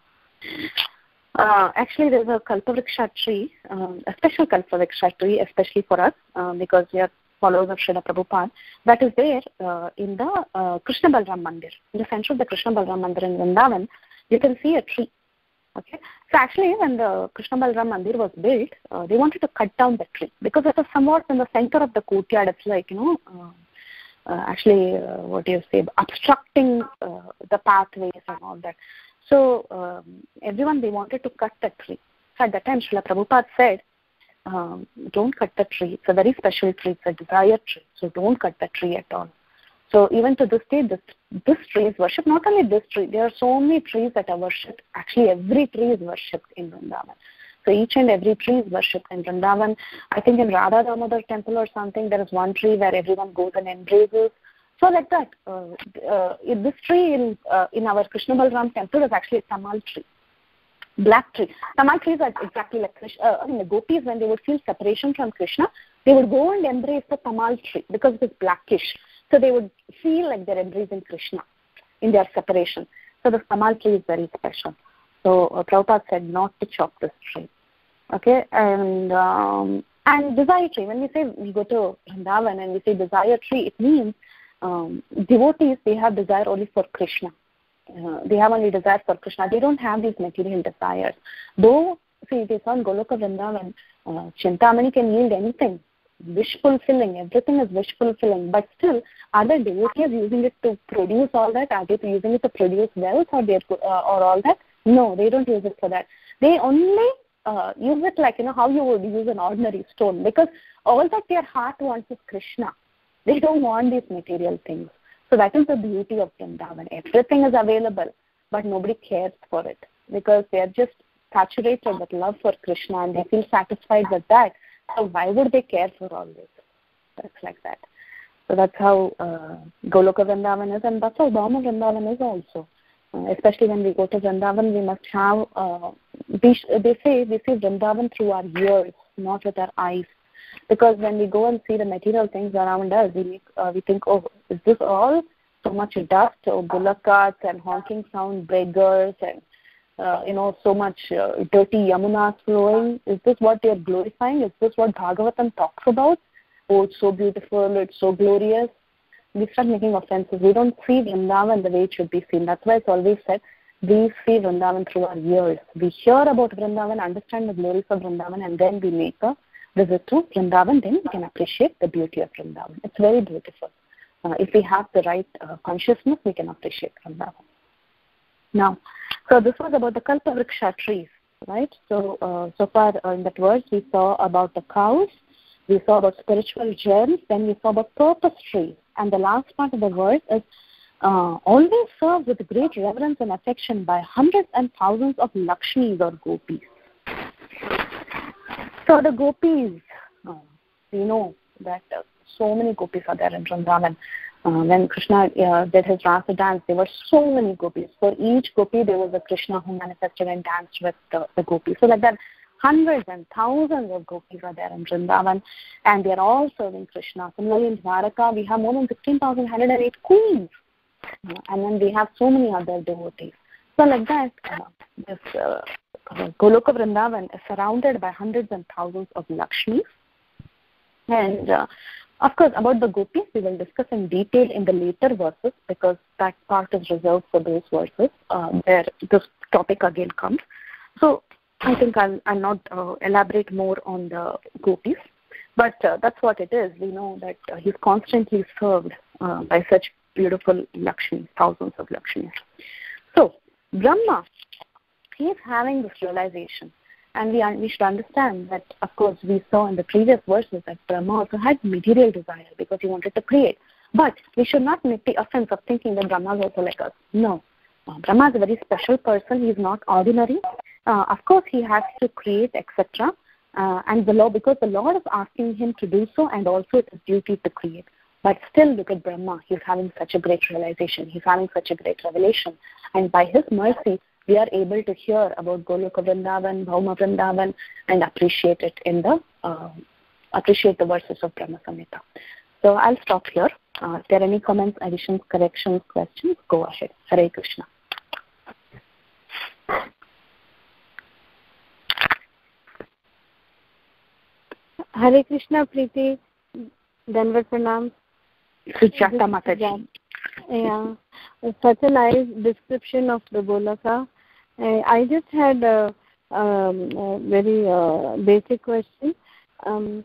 Uh, actually, there's a Kalpavriksha tree, um, a special Kalpavriksha tree, especially for us, uh, because we are followers of Srila Prabhupada, that is there uh, in the uh, Krishna Balram Mandir. In the center of the Krishna Balram Mandir in Vrindavan, you can see a tree. Okay, so actually, when the Krishna Balram Mandir was built, uh, they wanted to cut down the tree because it was somewhat in the center of the courtyard. It's like you know, uh, uh, actually, uh, what do you say, obstructing the pathways and all that. So um, everyone they wanted to cut the tree. So at that time, Srila Prabhupada said, um, don't cut the tree. It's a very special tree. It's a desire tree. So don't cut the tree at all. So even to this day, this, this tree is worshipped. Not only this tree, there are so many trees that are worshipped. Actually, every tree is worshipped in Vrindavan. So each and every tree is worshipped in Vrindavan. I think in Radha Damodar temple or something, there is one tree where everyone goes and embraces. So like that, uh, uh, this tree in uh, in our Krishna Balram temple is actually a tamal tree, black tree. Tamal trees are exactly like Krishna. Uh, I mean, the gopis when they would feel separation from Krishna, they would go and embrace the tamal tree because it is blackish. So they would feel like they're embracing Krishna in their separation. So the tamal tree is very special. So uh, Prabhupada said not to chop this tree. Okay, and um, and desire tree. When we say we go to Vrindavan and we say desire tree, it means um, devotees they have desire only for Krishna. Uh, they have only desire for Krishna. They don't have these material desires. Though, see, it is on Goloka Vrindavan, uh, Chintamani can yield anything, wish fulfilling, everything is wish fulfilling, but still, are the devotees using it to produce all that? Are they using it to produce wealth or, their, uh, or all that? No, they don't use it for that. They only uh, use it like, you know, how you would use an ordinary stone because all that their heart wants is Krishna. They don't want these material things. So that is the beauty of Vrindavan. Everything is available, but nobody cares for it because they are just saturated with love for Krishna and they feel satisfied with that. So why would they care for all this? That's like that. So that's how uh, Goloka Vrindavan is, and that's how Bhauma Vrindavan is also. Uh, especially when we go to Vrindavan, we must have, uh, we, they say we see Vrindavan through our ears, not with our eyes because when we go and see the material things around us, we uh, we think, oh, is this all so much dust or bullock carts and honking sound beggars and uh, you know so much uh, dirty yamunas flowing? Is this what they are glorifying? Is this what Bhagavatam talks about? Oh, it's so beautiful, it's so glorious. We start making offenses. We don't see Vrindavan the way it should be seen. That's why it's always said we see Vrindavan through our ears. We hear about Vrindavan, understand the glories of Vrindavan, and then we make a visit to Vrindavan, then we can appreciate the beauty of Vrindavan. It's very beautiful. Uh, if we have the right uh, consciousness, we can appreciate Vrindavan. Now, so this was about the Kalpavriksha trees, right? So, uh, so far uh, in that verse, we saw about the cows, we saw about spiritual gems, then we saw about purpose trees. And the last part of the verse is uh, always served with great reverence and affection by hundreds and thousands of Lakshmis or gopis. So the gopis, uh, we know that uh, so many gopis are there in Vrindavan. Uh, when Krishna uh, did his rasa dance, there were so many gopis. For each gopi, there was a Krishna who manifested and danced with the, the gopis. So like that, hundreds and thousands of gopis are there in Vrindavan, and they are all serving Krishna. Similarly, in Dwaraka, we have more than 16,108 queens. uh, and then we have so many other devotees. So like that, uh, this uh, Goloka Vrindavan is surrounded by hundreds and thousands of Lakshmis. And uh, of course, about the gopis, we will discuss in detail in the later verses because that part is reserved for those verses uh, where this topic again comes. So I think I'll, I'll not uh, elaborate more on the gopis, but uh, that's what it is. We know that uh, he's constantly served uh, by such beautiful Lakshmi, thousands of Lakshmis. So Brahma, he is having this realization and we, we should understand that, of course, we saw in the previous verses that Brahma also had material desire because he wanted to create. But we should not make the offense of thinking that Brahma is also like us. No. Uh, Brahma is a very special person. He is not ordinary. Uh, of course, he has to create, etc. Uh, and the law, because the Lord is asking him to do so, and also it is duty to create. But still, look at Brahma. He's having such a great realization. He's having such a great revelation. And by his mercy, we are able to hear about Goloka Vrindavan, Bhauma Vrindavan, and appreciate it in the uh, appreciate the verses of Brahma Samhita. So I'll stop here. Uh, if there are any comments, additions, corrections, questions, go ahead. Hare Krishna. Hare Krishna, Preeti. Dandavat Pranam. Sujata Mataji. Yeah, such a nice description of the Goloka. I just had a, um, a very uh, basic question. Um,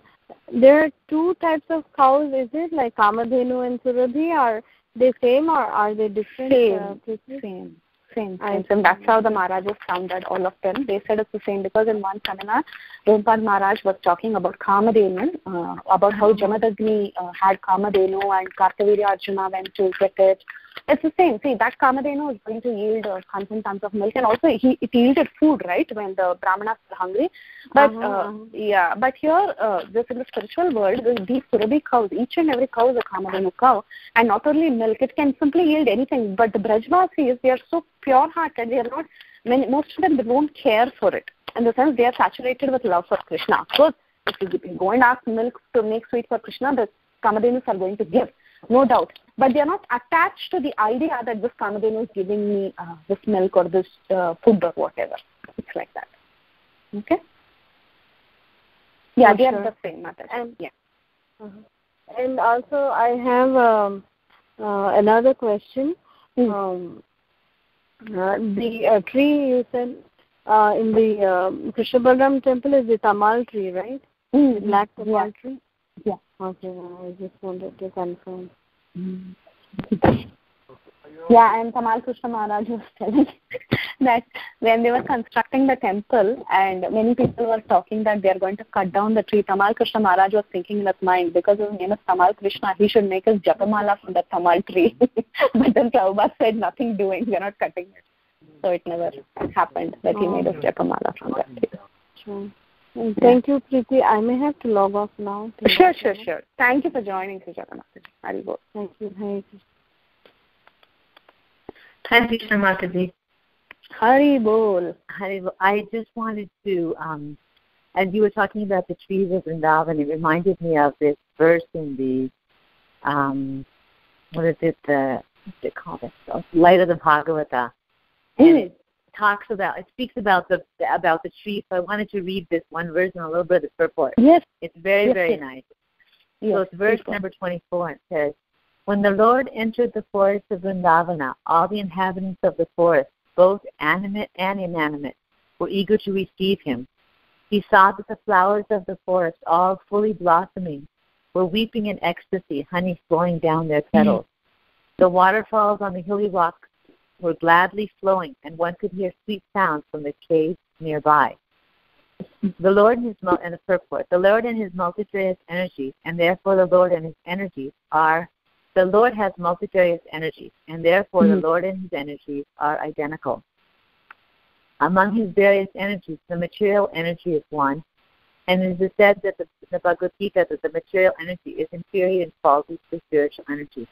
there are two types of cows, is it? Like Kamadhenu and Surabhi? Are they same or are they different? Same. Uh, same. Same, same, same. That's how the Maharajas sounded all of them. They said it's the same because in one seminar, Prabhupada Maharaj was talking about Kamadhenu, uh, about how Jamadagni uh, had Kamadhenu and Kartavirya Arjuna went to get it it's the same. See, that Kamadhenu is going to yield uh, tons and tons of milk, and also he, it yielded food, right, when the Brahmanas were hungry. But uh-huh. uh, yeah, but here, uh, this in the spiritual world, these Surabhi cows, each and every cow is a Kamadhenu cow, and not only milk, it can simply yield anything. But the Brajvasis, they are so pure-hearted. They are not. Many, most of them they don't care for it. In the sense, they are saturated with love for Krishna. Of course, if you go and ask milk to make sweet for Krishna, the Kamadhenus are going to give no doubt. But they are not attached to the idea that this Kamadhenu is giving me uh, this milk or this uh, food or whatever. It's like that. Okay? Yeah, they sure. are the same method. And, yeah. Uh-huh. And also, I have um, uh, another question. Mm. Um, uh, the uh, tree you said uh, in the um, Krishna Balaram temple is the tamal tree, right? Mm-hmm. The black tamal yeah. tree. Yeah. Okay, I just wanted to confirm. Mm. yeah, and Tamal Krishna Maharaj was telling [LAUGHS] that when they were constructing the temple and many people were talking that they are going to cut down the tree, Tamal Krishna Maharaj was thinking in his mind, because his name is Tamal Krishna, he should make his japamala from the Tamal tree. [LAUGHS] but then Prabhupada said, nothing doing, we are not cutting it. So it never happened that he made his japamala from that tree. Sure. Thank you, Preeti. I may have to log off now. Sure, sure, sure. Thank you for joining, Sujata Hari Bol. Thank you. Hari Thank you, Mataji. Hari Bol. Hari Bol. I just wanted to, um, as you were talking about the trees of Vrindavan, it reminded me of this verse in the, um, what is it, the, what's it called? Light of the Bhagavata. Mm talks about it speaks about the about the tree. So I wanted to read this one verse and a little bit of the purport. Yes. It's very, yes, very yes. nice. Yes, so it's verse number twenty four it says, When the Lord entered the forest of Vrindavana, all the inhabitants of the forest, both animate and inanimate, were eager to receive him. He saw that the flowers of the forest, all fully blossoming, were weeping in ecstasy, honey flowing down their petals. Mm-hmm. The waterfalls on the hilly rocks were gladly flowing, and one could hear sweet sounds from the caves nearby. The Lord and his and the purport. The Lord and his multifarious energies, and therefore the Lord and his energies are the Lord has multifarious energies, and therefore mm-hmm. the Lord and his energies are identical. Among his various energies, the material energy is one, and it is said that the, the Bhagavad Gita that the material energy is inferior in quality to the spiritual energy.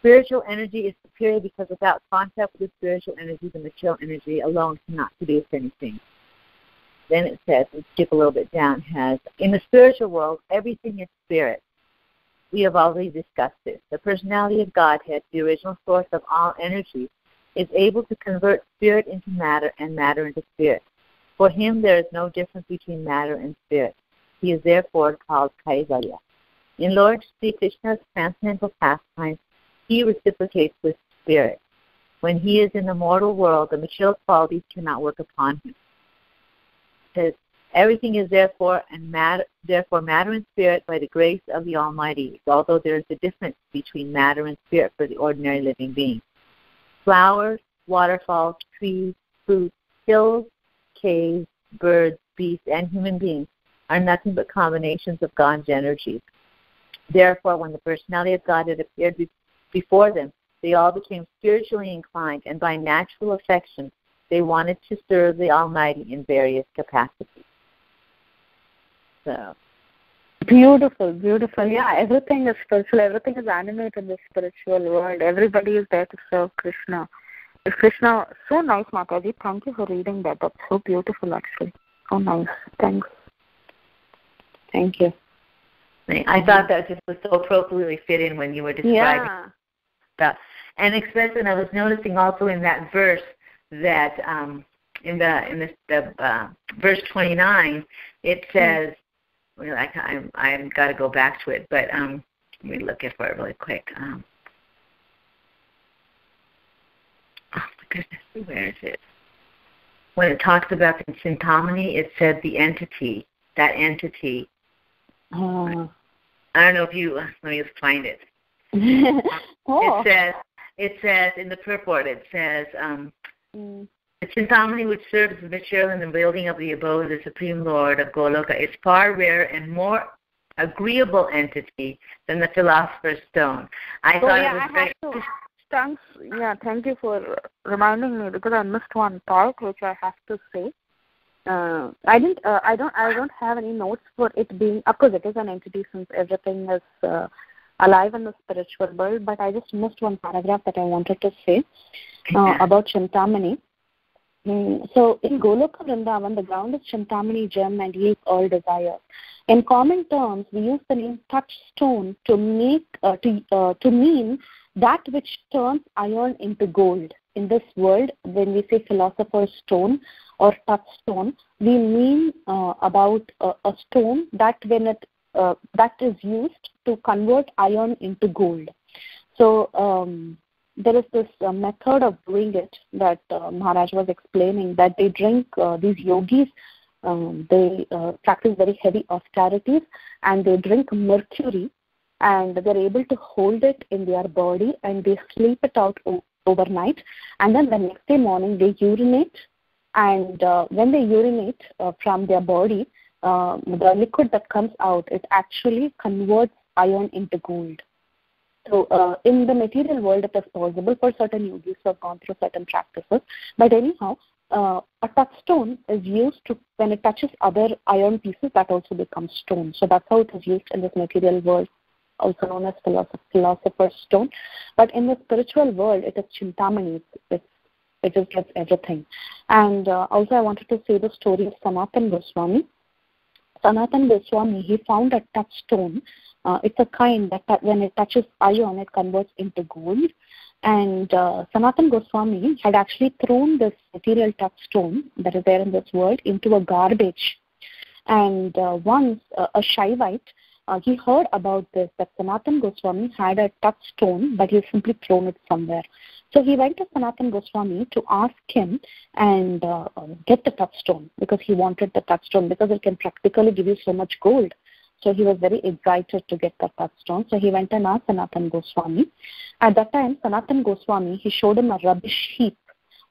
Spiritual energy is superior because without contact with the spiritual energy, the material energy alone cannot produce anything. Then it says, let's skip a little bit down, has in the spiritual world, everything is spirit. we have already discussed this. The personality of Godhead, the original source of all energy, is able to convert spirit into matter and matter into spirit. For him, there is no difference between matter and spirit. He is therefore called Kaivalya. In Lord Sri Krishna's transcendental pastimes, he reciprocates with spirit. When he is in the mortal world, the material qualities cannot work upon him. It Everything is therefore and matter, therefore matter and spirit by the grace of the Almighty, although there is a difference between matter and spirit for the ordinary living being. Flowers, waterfalls, trees, fruits, hills, caves, birds, beasts, and human beings are nothing but combinations of God's energies. Therefore, when the personality of Godhead appeared before them, they all became spiritually inclined, and by natural affection, they wanted to serve the Almighty in various capacities. So. Beautiful, beautiful. Yeah, everything is spiritual. Everything is animated in the spiritual world. Everybody is there to serve Krishna. Krishna, so nice, Mataji. Thank you for reading that. That's so beautiful, actually. So nice. Thanks. Thank you. I thought that just was so appropriately fit in when you were describing yeah. That. And especially, I was noticing also in that verse that um, in the in this the uh, verse 29, it hmm. says, well, I, I'm I've got to go back to it, but um, let me look at it really quick. Um, oh my goodness, where is it? When it talks about the Chintamani, it said the entity, that entity. Oh. I don't know if you. Let me just find it. [LAUGHS] oh. It says. It says in the purport. It says. Um, mm. The Chintamani, which serves as material in the building of the abode of the Supreme Lord of Goloka, is far rarer and more agreeable entity than the philosopher's stone. I oh, thought yeah, it was I very. To, thanks. Yeah, thank you for reminding me because I missed one part, which I have to say. Uh, I didn't. Uh, I don't. I don't have any notes for it being. Of course, it is an entity since everything is uh, alive in the spiritual world. But I just missed one paragraph that I wanted to say uh, about Chintamani. Mm, so in Goloka Vrindavan, the ground is Chintamani gem and yields all desires. In common terms, we use the name touchstone to make uh, to uh, to mean that which turns iron into gold. In this world, when we say philosopher's stone or touchstone, we mean uh, about a stone that when it uh, that is used to convert iron into gold. So um, there is this uh, method of doing it that uh, Maharaj was explaining that they drink uh, these yogis, um, they uh, practice very heavy austerities and they drink mercury and they're able to hold it in their body and they sleep it out o- overnight and then the next day morning they urinate and uh, when they urinate uh, from their body, the liquid that comes out, it actually converts iron into gold. So uh, in the material world, it is possible for certain yogis who have gone through certain practices. But anyhow, uh, a touchstone is used to when it touches other iron pieces, that also becomes stone. So that's how it is used in this material world, also known as philosoph- philosopher's stone. But in the spiritual world, it is chintamani. It's, it just gets everything. And uh, also, I wanted to say the story of Sanatan Goswami. Sanatan Goswami, he found a touchstone uh, it's a kind that when it touches iron, it converts into gold. And uh, Sanatan Goswami had actually thrown this material touchstone that is there in this world into a garbage. And uh, once uh, a Shaivite, uh, he heard about this, that Sanatan Goswami had a touchstone, but he simply thrown it somewhere. So he went to Sanatan Goswami to ask him and uh, get the touchstone because he wanted the touchstone because it can practically give you so much gold. So he was very excited to get the touchstone. So he went and asked Sanatan Goswami. At that time, Sanatan Goswami, he showed him a rubbish heap,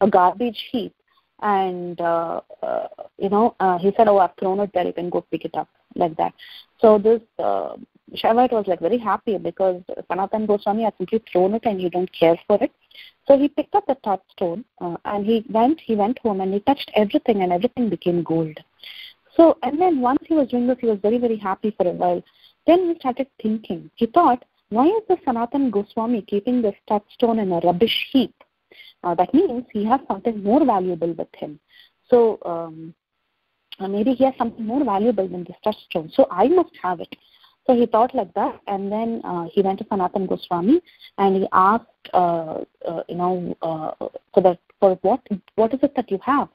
a garbage heap. And, uh, uh, you know, uh, he said, oh, I've thrown it there. You can go pick it up, like that. So this uh, Shaivite was like very happy because Sanatan Goswami had simply thrown it and you don't care for it. So he picked up the touchstone uh, and he went, he went home and he touched everything and everything became gold. So, and then once he was doing this, he was very, very happy for a while. Then he started thinking. He thought, why is the Sanatan Goswami keeping this touchstone in a rubbish heap? Uh, that means he has something more valuable with him. So um, uh, maybe he has something more valuable than this touchstone. So I must have it. So he thought like that, and then uh, he went to Sanatan Goswami and he asked, uh, uh, you know, uh, for that for what what is it that you have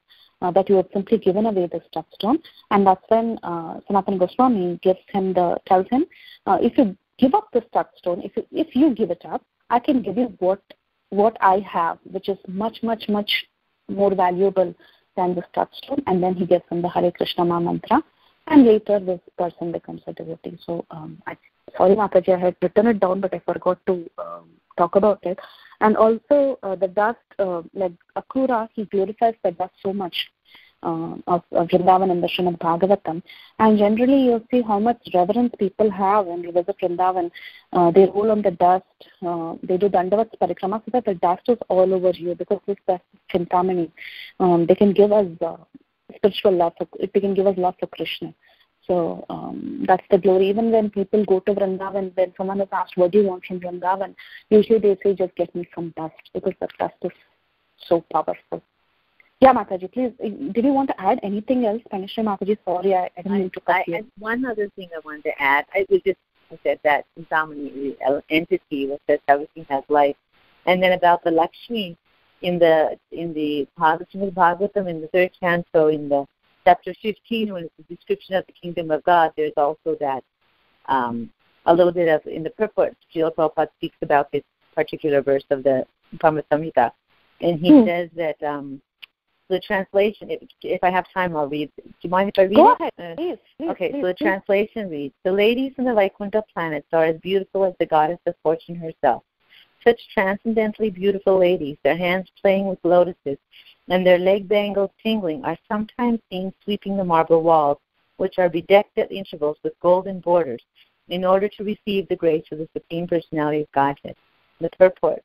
that you have simply given away this touchstone, and that's when uh, Sanatan Goswami gives him the tells him, uh, if you give up this touchstone, if you, if you give it up, I can give you what what I have, which is much much much more valuable than this touchstone, and then he gives him the Hare Krishna Ma mantra and later this person becomes a devotee. So um, I, sorry Mataji, I had written it down, but I forgot to um, talk about it. And also uh, the dust, uh, like Akrura, he glorifies the dust so much uh, of, of Vrindavan and the Srimad Bhagavatam. And generally you see how much reverence people have when they visit Vrindavan. Uh, they roll on the dust, uh, they do Dandavat Parikrama so that the dust is all over you because this dust is Chintamani. Um, they can give us uh, spiritual love. For, it can give us love for Krishna. So um, that's the glory. Even when people go to Vrindavan, when someone is asked, "What do you want from Vrindavan?" Usually they say, "Just get me some dust," because the dust is so powerful. Yeah, Mataji, please. Did you want to add anything else, Panishri Mataji? Sorry, I, I didn't mean to cut I, you. one other thing I wanted to add. I was just I said that Samani entity that says everything has life, and then about the Lakshmi in the in the Bhagavatam in the third canto in the chapter 15 when it's a description of the kingdom of God, there's also that um, a little bit of in the purport. Srila Prabhupada speaks about this particular verse of the Brahma Samhita, and he hmm. says that um, the translation. If, if I have time, I'll read. Do you mind if I read Go it? Ahead. Uh, please, please, okay, please, so the translation reads: The ladies in the Vaikuntha planets are as beautiful as the goddess of fortune herself such transcendently beautiful ladies, their hands playing with lotuses, and their leg bangles tingling, are sometimes seen sweeping the marble walls, which are bedecked at intervals with golden borders, in order to receive the grace of the Supreme Personality of Godhead. The purport.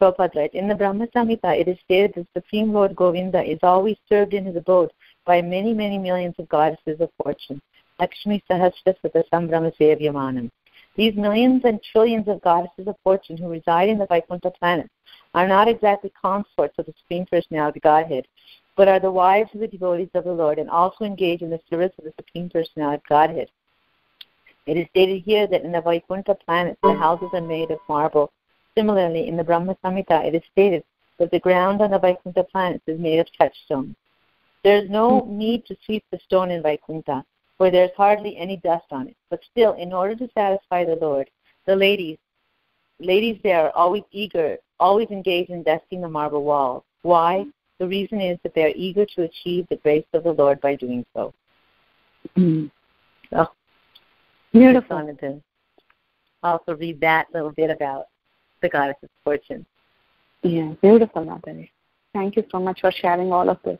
Prabhupada writes, In the Brahma Samhita, it is stated that the Supreme Lord Govinda is always served in his abode by many, many millions of goddesses of fortune. Lakshmi Sahasra Sata Sambhrama Sevyamanam. These millions and trillions of goddesses of fortune who reside in the Vaikuntha planets are not exactly consorts of the Supreme Personality Godhead, but are the wives of the devotees of the Lord and also engage in the service of the Supreme Personality Godhead. It is stated here that in the Vaikuntha planets the houses are made of marble. Similarly, in the Brahma Samhita, it is stated that the ground on the Vaikuntha planets is made of touchstone. There is no need to sweep the stone in Vaikuntha where there's hardly any dust on it. But still, in order to satisfy the Lord, the ladies, ladies there are always eager, always engaged in dusting the marble walls. Why? The reason is that they are eager to achieve the grace of the Lord by doing so. Mm. So, Beautiful. To also read that little bit about the goddess of fortune. Yeah, beautiful, Mataji. Thank you so much for sharing all of this.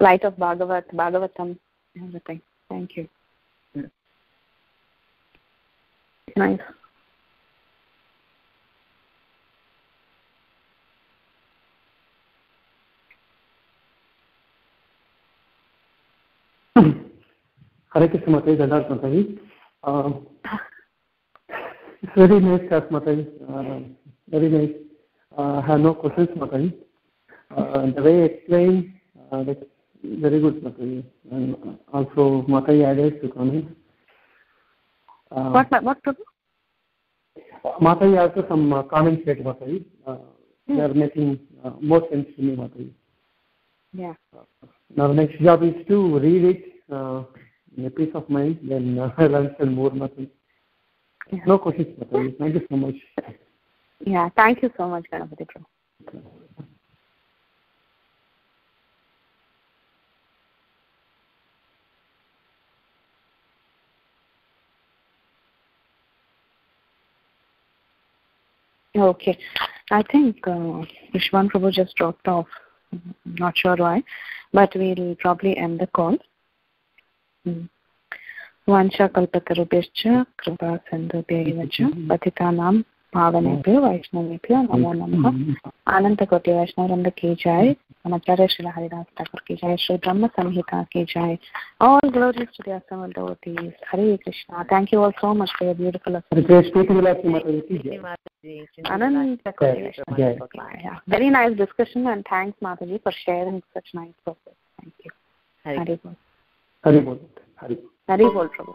Light of Bhagavat, Bhagavatam, everything. Thank you. Yeah. Nice. [COUGHS] Hare Krishna Mataji, Dandar Mataji. Uh, it's very nice class Mataji. Uh, very nice. Uh, I have no questions Mataji. Uh, the way you explained, uh, that's very good Mataji. And also Mataji added to comment. Uh, What, what, what? Mataji also some uh, comments made Mataji. Uh, they are making uh, more sense to me Mataji. Yeah. Now the next job is to read it uh, in a peace of mind, then uh, [LAUGHS] I'll understand more Mataji. Yeah. No questions Mataji. Thank you so much. Yeah, thank you so much, Ganapati Prabhu. Okay. I think uh, Vishwan Prabhu just dropped off Not sure why, but we'll probably end the call. वाञ्छाकल्पतरुभ्यश्च कृपा सन्दुभ्यैव च पतितानां पावनेभ्यो वैष्णवेभ्यो नमो नमः। अनंत कोटि वैष्णव की जय नमाचार्य श्री हरिदास ठाकुर की जय श्री ब्रह्म संहिता की जय all glory to the Assam Hare Krishna thank you all so much for your beautiful अनंत कोटि very nice discussion and thanks माता जी for sharing such nice process thank you Hare बोल हरे बोल हरे बोल प्रभु